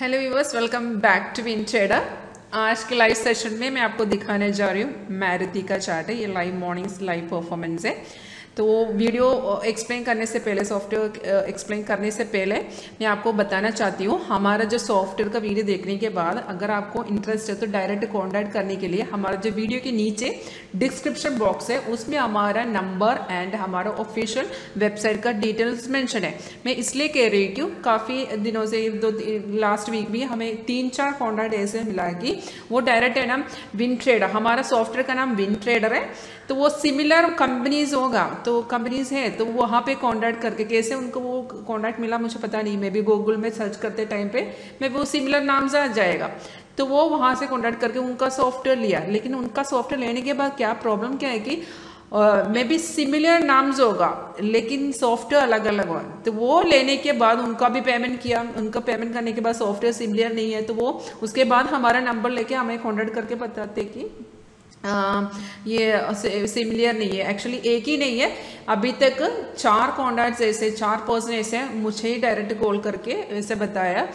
Hello viewers welcome back to Win Trader आज के live session में मैं आपको दिखाने जा रही हूँ मैरिथी का चार्ट है ये लाइव मॉर्निंग्स लाइव परफॉर्मेंस है। तो वीडियो एक्सप्लेन करने से पहले सॉफ्टवेयर एक्सप्लेन करने से पहले मैं आपको बताना चाहती हूँ, हमारा जो सॉफ्टवेयर का वीडियो देखने के बाद अगर आपको इंटरेस्ट है तो डायरेक्ट कॉन्टैक्ट करने के लिए हमारा जो वीडियो के नीचे डिस्क्रिप्शन बॉक्स है, उसमें हमारा नंबर एंड हमारा ऑफिशियल वेबसाइट का डिटेल्स मैंशन है। मैं इसलिए कह रही हूँ, काफ़ी दिनों से, दो लास्ट वीक भी हमें तीन चार कॉन्टैक्ट ऐसे मिला कि वो डायरेक्ट है ना विन ट्रेडर हमारा सॉफ्टवेयर का नाम विन ट्रेडर है। तो वो सिमिलर कंपनीज़ होगा। तो कंपनीज़ हैं तो वहाँ पे कॉन्टैक्ट करके कैसे उनको वो कॉन्टैक्ट मिला मुझे पता नहीं। मैं भी गूगल में सर्च करते टाइम पे, मैं वो सिमिलर नाम से आ जाएगा। तो वो वहाँ से कॉन्टैक्ट करके उनका सॉफ्टवेयर लिया। लेकिन उनका सॉफ्टवेयर लेने के बाद क्या प्रॉब्लम क्या है कि मे बी सिमिलर नाम्स होगा, लेकिन सॉफ्टवेयर अलग अलग होगा। तो वो लेने के बाद उनका भी पेमेंट किया। उनका पेमेंट करने के बाद सॉफ्टवेयर सिमिलर नहीं है तो वो उसके बाद हमारा नंबर लेके हमें कॉन्टैक्ट करके बताते कि आ, ये सिमिलियर नहीं है. एक्चुअली एक ही नहीं है. अभी तक चार कॉन्टैक्ट्स ऐसे चार पर्सन ऐसे मुझे ही डायरेक्ट कॉल करके ऐसे बताया.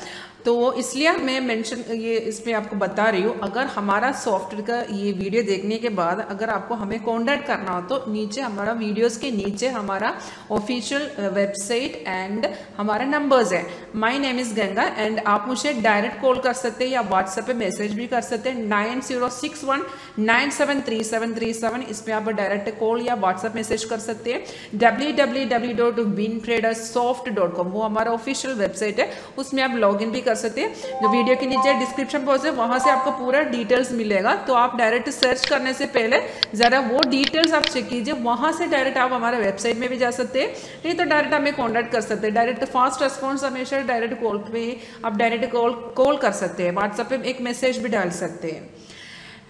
तो वो इसलिए मैं मेंशन ये इसमें आपको बता रही हूँ, अगर हमारा सॉफ्टवेयर का ये वीडियो देखने के बाद अगर आपको हमें कॉन्टैक्ट करना हो तो नीचे हमारा वीडियोस के नीचे हमारा ऑफिशियल वेबसाइट एंड हमारा नंबर्स है। My name is Ganga and आप मुझे डायरेक्ट कॉल कर सकते हैं या व्हाट्सएप पे मैसेज भी कर सकते हैं। Nine zero six one nine seven three seven three seven इसमें आप डायरेक्ट कॉल या व्हाट्सएप मैसेज कर सकते हैं। W W W dot Win Trader soft dot com वो हमारा ऑफिशियल वेबसाइट है, उसमें आप लॉग इन भी कर सकते हैं। जो वीडियो के नीचे डिस्क्रिप्शन बॉक्स है, वहाँ से आपको पूरा डिटेल्स मिलेगा। तो आप डायरेक्ट सर्च करने से पहले ज़रा वो डिटेल्स आप चेक कीजिए। वहाँ से डायरेक्ट आप हमारे वेबसाइट में भी जा सकते हैं। नहीं तो डायरेक्ट हमें कॉन्टैक्ट कर सकते हैं। डायरेक्ट फास्ट रेस्पॉन्स हमेशा डायरेक्ट कॉल पे आप डायरेक्ट कॉल कॉल कर सकते हैं। व्हाट्सएप पे एक मैसेज भी डाल सकते हैं।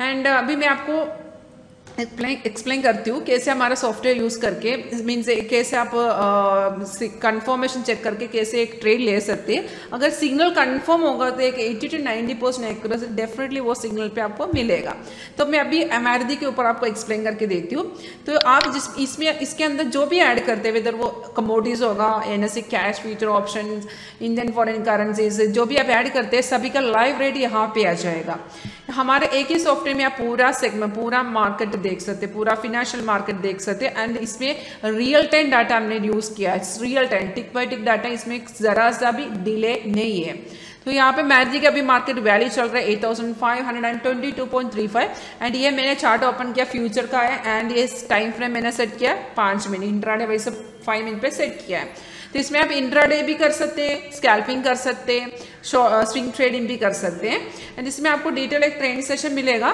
एंड अभी मैं आपको एक्सप्लेन करती हूँ कैसे हमारा सॉफ्टवेयर यूज़ करके मीन्स कैसे आप कंफर्मेशन चेक करके कैसे एक ट्रेड ले सकते हैं। अगर सिग्नल कंफर्म होगा तो एक 80 टू 90 परसेंट एक्यूरेसी डेफिनेटली वो सिग्नल पे आपको मिलेगा। तो मैं अभी एम के ऊपर आपको एक्सप्लेन करके देती हूँ। तो आप जिस, इसमें, इसके अंदर जो भी ऐड करते हैं वेदर वो कमोडिटीज़ होगा and cash future option Indian foreign currencies जो भी आप ऐड करते हैं, सभी का लाइव रेट यहाँ पर आ जाएगा। हमारे एक ही सॉफ्टवेयर में आप पूरा सेगमेंट पूरा मार्केट देख सकते पूरा फिनेंशियल मार्केट देख सकते एंड इसमें रियल टाइम डाटा हमने यूज़ किया है। Real time tick by tick data इसमें ज़रा सा भी डिले नहीं है। तो यहाँ पे मैरिजी का अभी मार्केट वैल्यू चल रहा है eight thousand five hundred and twenty two point three five and ये मैंने चार्ट ओपन किया फ्यूचर का है एंड ये टाइम फ्रेम मैंने सेट किया है पाँच मिनट इंट्राडे वैसे फाइव मिनट पे सेट किया है। तो इसमें आप इंट्राडे भी कर सकते हैं स्कैल्पिंग कर सकते हैं स्विंग ट्रेडिंग भी कर सकते हैं। एंड इसमें आपको डिटेल एक ट्रेनिंग सेशन मिलेगा।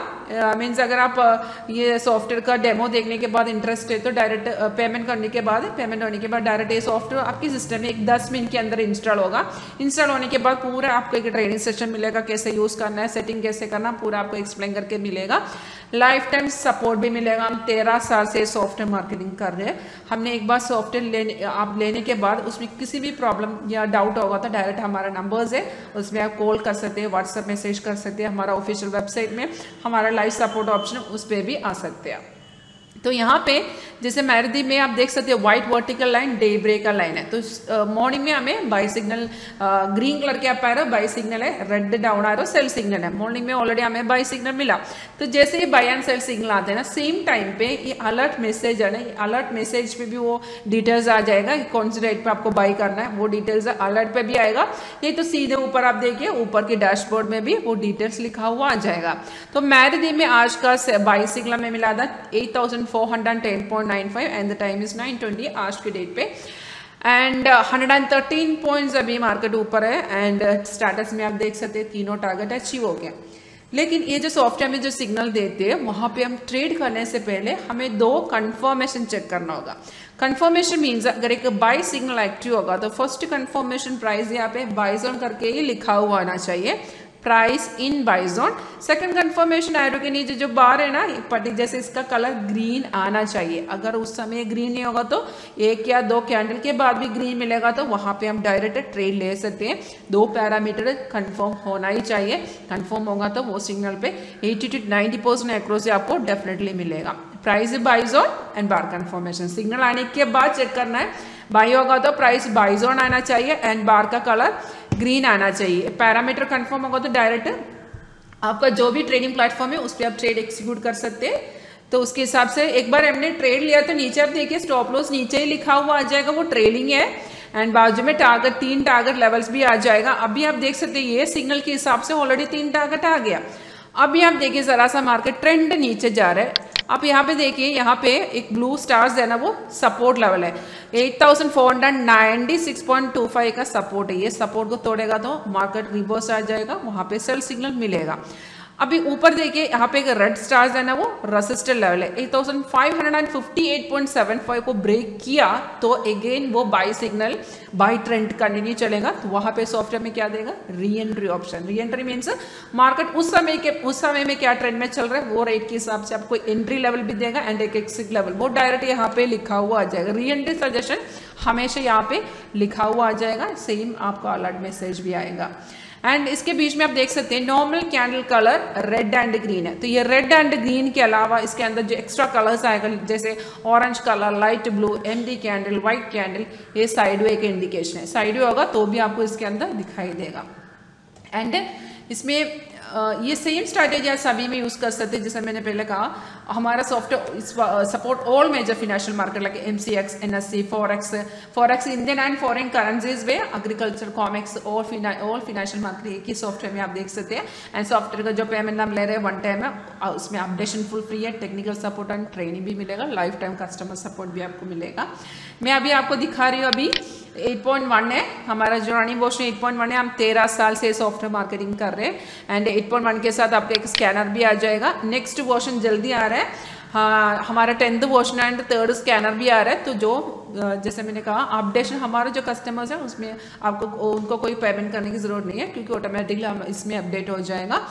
मीन्स अगर आप ये सॉफ्टवेयर का डेमो देखने के बाद इंटरेस्ट है तो डायरेक्ट पेमेंट करने के बाद पेमेंट होने के बाद डायरेक्ट ये सॉफ्टवेयर आपके सिस्टम में एक दस मिनट के अंदर इंस्टॉल होगा। इंस्टॉल होने के बाद पूरा आपको एक ट्रेनिंग सेशन मिलेगा, कैसे यूज़ करना है सेटिंग कैसे करना पूरा आपको एक्सप्लेन करके मिलेगा। लाइफ टाइम सपोर्ट भी मिलेगा। हम तेरह साल से सॉफ्टवेयर मार्केटिंग कर रहे हैं। हमने एक बार सॉफ्टवेयर लेने, आप लेने के बाद उसमें किसी भी प्रॉब्लम या डाउट होगा तो डायरेक्ट हमारा नंबर्स है। उसमें आप कॉल कर सकते हैं व्हाट्सएप मैसेज कर सकते हैं, हमारा ऑफिशियल वेबसाइट में हमारा लाइव सपोर्ट ऑप्शन उस पर भी आ सकते हैं। तो यहाँ पे, जैसे मैरिदी में आप देख सकते हो white vertical line day break का लाइन है। तो मॉर्निंग में हमें बाई सिग्नल ग्रीन कलर के आप रहा बाई सिग्नल है रेड डाउन आ रहा सेल सिग्नल है। मॉर्निंग में ऑलरेडी हमें बाई सिग्नल मिला। तो जैसे ये बाई एंड सेल सिग्नल आते हैं ना सेम टाइम पे ये अलर्ट मैसेज है ना अलर्ट मैसेज पे भी वो डिटेल्स आ जाएगा कौन सी रेट पर आपको बाई करना है, वो डिटेल्स अलर्ट पे भी आएगा। ये तो सीधे ऊपर आप देखिए, ऊपर के डैशबोर्ड में भी वो डिटेल्स लिखा हुआ आ जाएगा। तो मैरिदी में आज का बाई सिग्नल में मिला था eight thousand 410.95 and the time is 920 आज के डेट पे and hundred and thirteen points अभी मार्केट ऊपर है एंड स्टेटस में आप देख सकते हैं तीनों टारगेट अचीव हो गए लेकिन ये जो सॉफ्टवेयर में जो सिग्नल देते हैं वहाँ पे हम ट्रेड करने से पहले हमें दो कंफर्मेशन चेक करना होगा कंफर्मेशन मीन्स अगर एक बाई सिग्नल एक्टिव होगा तो फ़र्स्ट कंफर्मेशन प्राइस यहाँ पे बाइजोन करके ही लिखा हुआ आना चाहिए price in buy zone second confirmation arrow के नीचे जो बार है ना पटी जैसे इसका कलर ग्रीन आना चाहिए। अगर उस समय ग्रीन नहीं होगा तो एक या दो कैंडल के बाद भी ग्रीन मिलेगा तो वहाँ पे हम डायरेक्ट ट्रेड ले सकते हैं। दो पैरामीटर कंफर्म होना ही चाहिए। कंफर्म होगा तो वो सिग्नल पे 80 टू 90 परसेंट एक्रोस आपको डेफिनेटली मिलेगा। Price buy zone and bar confirmation signal आने के बाद चेक करना है। बाई होगा तो प्राइस बाइजोन आना चाहिए एंड बार का कलर ग्रीन आना चाहिए। पैरामीटर कंफर्म होगा तो डायरेक्ट आपका जो भी ट्रेडिंग प्लेटफॉर्म है, उस पर आप ट्रेड एक्सिक्यूट कर सकते हैं। तो उसके हिसाब से एक बार हमने ट्रेड लिया तो नीचे आप देखिए स्टॉप लॉस नीचे ही लिखा हुआ आ जाएगा, वो ट्रेलिंग है। एंड बाजू में टारगेट तीन टारगेट लेवल्स भी आ जाएगा। अभी आप देख सकते हैं, ये सिग्नल के हिसाब से ऑलरेडी तीन टारगेट आ गया। अभी आप देखिए जरा सा मार्केट ट्रेंड नीचे जा रहा है। आप यहाँ पे देखिए, यहाँ पे एक ब्लू स्टार्स है ना, वो सपोर्ट लेवल है। 8496.25 का सपोर्ट है। ये सपोर्ट को तोड़ेगा तो मार्केट रिवर्स आ जाएगा, वहाँ पे सेल सिग्नल मिलेगा। अभी ऊपर देखिए, यहाँ पे एक रेड स्टार्स है ना, वो रसिस्टर लेवल है। 8558.75 को ब्रेक किया तो अगेन वो buy signal buy trend continue चलेगा। तो वहाँ पे सॉफ्टवेयर में क्या देगा? Reentry option reentry means market उस समय के, उस समय में क्या ट्रेंड में चल रहा है, वो रेट के हिसाब से आपको एंट्री लेवल भी देगा एंड एक एक्सिक लेवल वो डायरेक्ट यहाँ पे लिखा हुआ आ जाएगा। री एंट्री सजेशन हमेशा यहाँ पे लिखा हुआ आ जाएगा। सेम आपका अलर्ट मैसेज भी आएगा। एंड इसके बीच में आप देख सकते हैं normal candle colour red and green है। तो ये रेड एंड ग्रीन के अलावा इसके अंदर जो एक्स्ट्रा कलर्स आएगा, जैसे orange colour light blue M D candle white candle ये साइड वे का इंडिकेशन है। साइड वे होगा तो भी आपको इसके अंदर दिखाई देगा। एंड इसमें ये सेम स्ट्रैटेजी आप सभी में यूज़ कर सकते हैं, जैसे मैंने पहले कहा, हमारा software support all major financial market like M C X N S C forex forex Indian and foreign currencies way agriculture comics all all financial market एक ही सॉफ्टवेयर में आप देख सकते हैं। एंड सॉफ्टवेयर का जो पेमेंट हम ले रहे हैं वन टाइम है उसमें अपडेशन फुल फ्री है टेक्निकल सपोर्ट एंड ट्रेनिंग भी मिलेगा लाइफ टाइम कस्टमर सपोर्ट भी आपको मिलेगा। मैं अभी आपको दिखा रही हूँ अभी 8.1 है, हमारा जो रनिंग वर्षन 8.1 है, हम तेरह साल से सॉफ्टवेयर मार्केटिंग कर रहे हैं। एंड 8.1 के साथ आपका एक स्कैनर भी आ जाएगा। नेक्स्ट वर्षन जल्दी आ रहा है। हाँ हमारा tenth version and third scanner भी आ रहा है। तो जो जैसे मैंने कहा अपडेशन हमारे जो कस्टमर्स हैं, उसमें आपको उनको कोई पेमेंट करने की ज़रूरत नहीं है, क्योंकि ऑटोमेटिकली हम इसमें अपडेट हो जाएगा।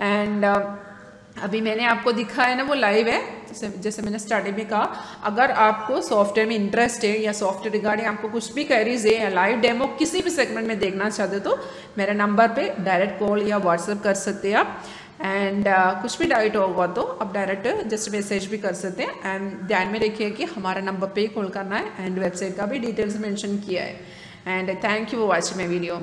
एंड अभी मैंने आपको दिखा है ना, वो लाइव है। जैसे मैंने स्टार्टिंग में कहा अगर आपको सॉफ्टवेयर में इंटरेस्ट है या सॉफ्टवेयर रिगार्डिंग आपको कुछ भी कैरीज है या लाइव डेमो किसी भी सेगमेंट में देखना चाहते हो तो मेरे नंबर पर डायरेक्ट कॉल या व्हाट्सएप कर सकते हैं आप। एंड uh, कुछ भी डाइट होगा तो आप डायरेक्ट जस्ट मैसेज भी कर सकते हैं। एंड ध्यान में रखिए कि हमारा नंबर पे ही कॉल करना है। एंड वेबसाइट का भी डिटेल्स मेंशन किया है। And thank you for watching my video